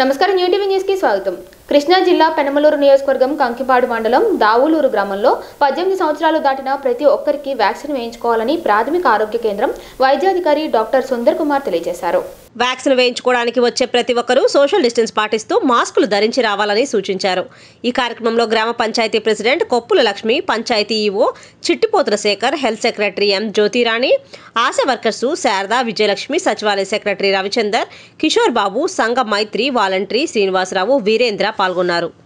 నమస్కారం new TV స్వాగతం. కృష్ణా జిల్లా పెనమలూరు నియోజకవర్గం కంకిపాడు మండలం దావులూరు గ్రామంలో పద్దెనిమిది సంవత్సరాలు దాటిన ప్రతి ఒక్కరికి వ్యాక్సిన్ వేయించుకోవాలని ప్రాథమిక ఆరోగ్య కేంద్రం వైద్యాధికారి డాక్టర్ సుందర్ కుమార్ తెలియజేశారు. వ్యాక్సిన్ వేయించుకోవడానికి వచ్చే ప్రతి ఒక్కరూ సోషల్ డిస్టెన్స్ పాటిస్తూ మాస్కులు ధరించి రావాలని సూచించారు. ఈ కార్యక్రమంలో గ్రామ panchayat president Koppula Lakshmi panchayat EO Chittipothula Shekhar health secretary M Jyothirani Asha workers Sharada Vijayalakshmi సచివాలయ సెక్రటరీ రవిచందర్ కిషోర్ బాబు సంఘ మైత్రి వాలంటరీ శ్రీనివాసరావు వీరేంద్ర పాల్గొన్నారు.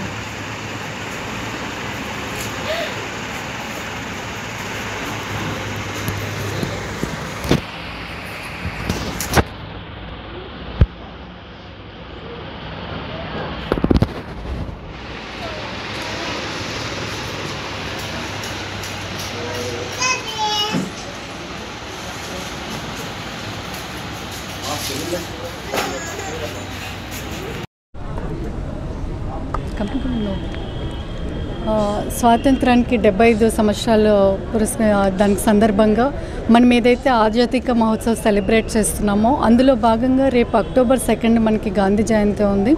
స్వాతంత్రానికి డెబ్బై ఐదు సంవత్సరాలు పురస్క దానికి సందర్భంగా మనం ఏదైతే ఆధ్యాత్మిక మహోత్సవ్ సెలబ్రేట్ చేస్తున్నామో అందులో భాగంగా రేపు అక్టోబర్ సెకండ్ మనకి గాంధీ జయంతి ఉంది.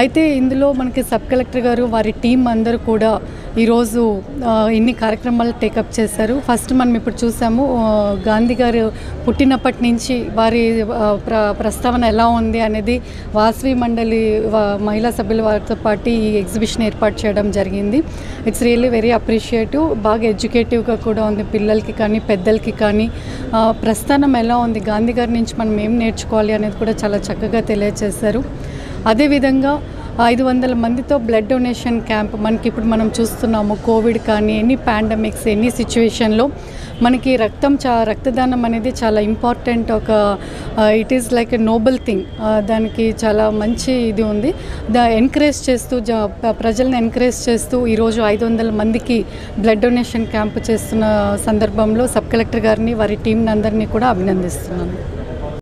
అయితే ఇందులో మనకి సబ్ కలెక్టర్ గారు వారి టీం అందరూ కూడా ఈరోజు ఇన్ని కార్యక్రమాలు టేకప్ చేశారు. ఫస్ట్ మనం ఇప్పుడు చూసాము గాంధీ గారు పుట్టినప్పటి నుంచి వారి ప్ర ప్రస్తావన ఎలా ఉంది అనేది వాసవి మండలి మహిళా సభ్యుల వారితో పాటు ఈ ఎగ్జిబిషన్ ఏర్పాటు చేయడం జరిగింది. ఇట్స్ రియల్లీ వెరీ అప్రిషియేటివ్ బాగా ఎడ్యుకేటివ్గా కూడా ఉంది పిల్లలకి కానీ పెద్దలకి కానీ. ప్రస్థానం ఎలా ఉంది గాంధీ గారి నుంచి మనం ఏం నేర్చుకోవాలి అనేది కూడా చాలా చక్కగా తెలియజేశారు అదేవిధంగా ఐదు వందల మందితో బ్లడ్ డొనేషన్ క్యాంప్ మనకి ఇప్పుడు మనం చూస్తున్నాము. కోవిడ్ కానీ ఎన్ని పాండమిక్స్ ఎన్ని సిచ్యువేషన్లో మనకి రక్తం చా రక్తదానం అనేది చాలా ఇంపార్టెంట్ ఒక it is like a noble thing దానికి చాలా మంచి ఇది ఉంది. దా ఎంకరేజ్ చేస్తూ జ ప్రజల్ని ఎంకరేజ్ చేస్తూ ఈరోజు ఐదు వందల మందికి బ్లడ్ డొనేషన్ క్యాంప్ చేస్తున్న సందర్భంలో సబ్ కలెక్టర్ గారిని వారి టీంని అందరినీ కూడా అభినందిస్తున్నాను.